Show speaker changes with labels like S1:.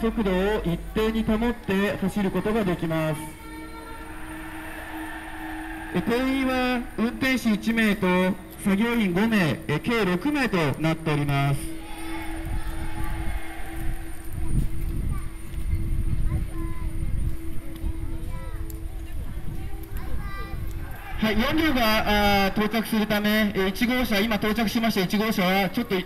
S1: 速度を一定に保って走ることができます。え定員は運転士1名と作業員5名え計6名となっております。はい、4両が到着するため、え1号車、今到着しました1号車は、ちょっと